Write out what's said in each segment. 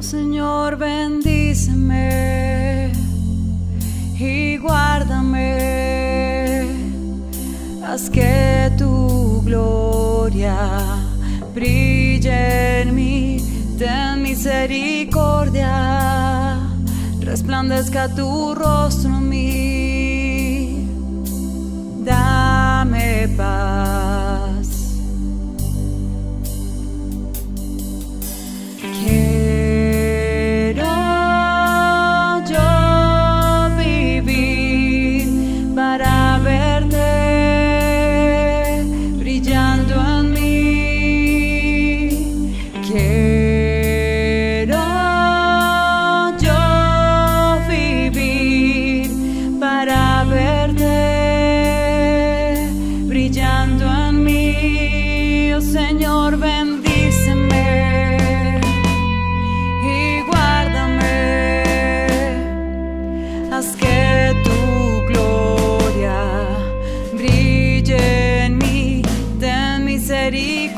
Señor, bendíceme y guárdame. Haz que tu gloria brille en mí, ten misericordia, resplandezca tu rostro en mí. Dame paz. Señor, bendíceme y guárdame. Haz que tu gloria brille en mí, ten misericordia,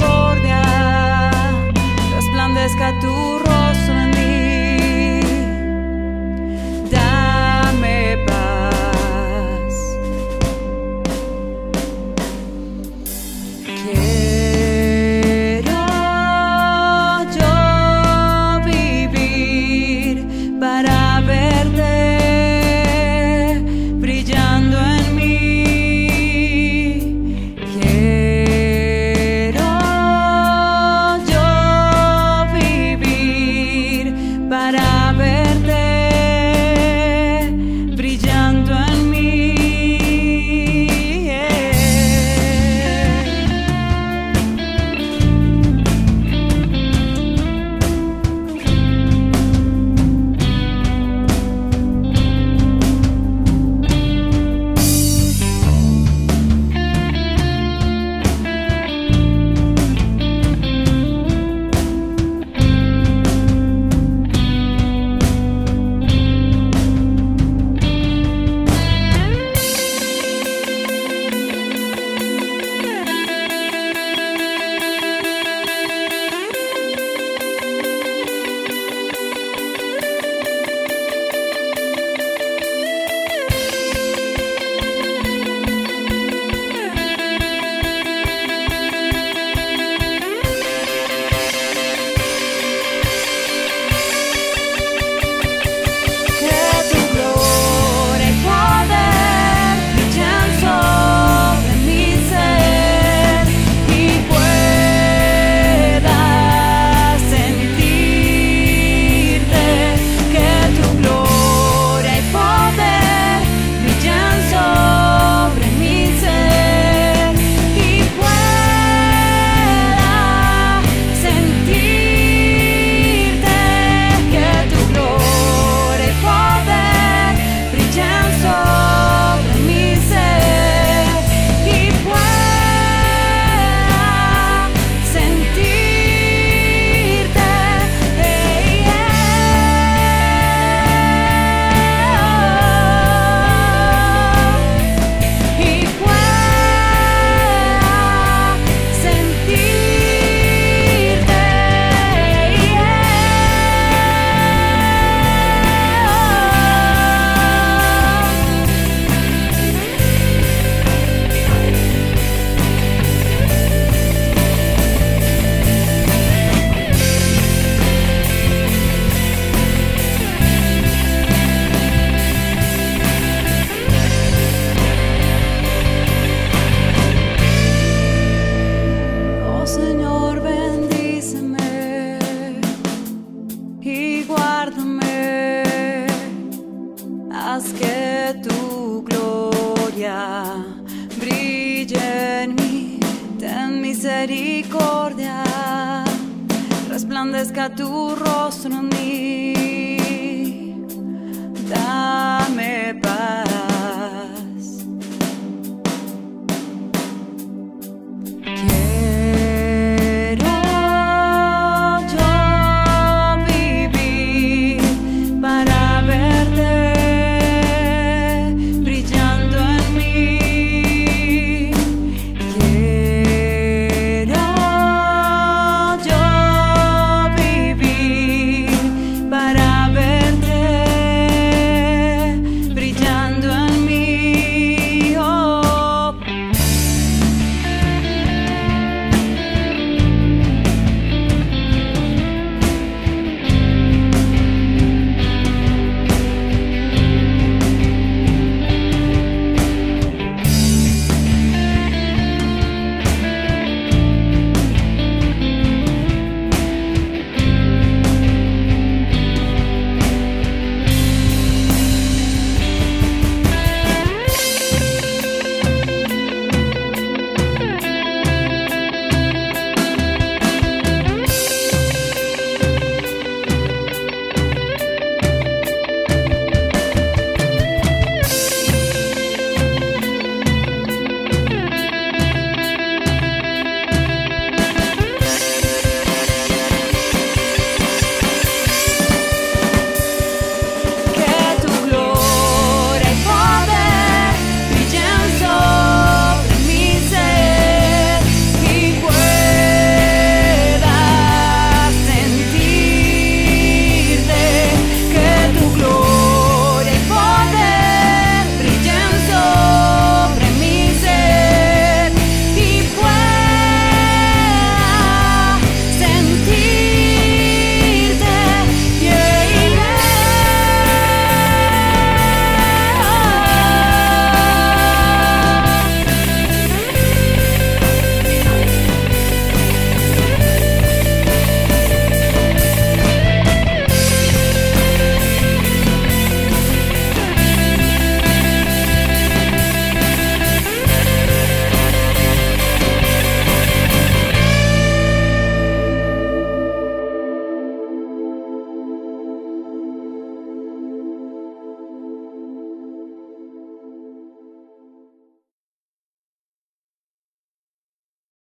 Que tu gloria brille en mí, ten misericordia, resplandezca tu rostro en mí.